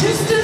Just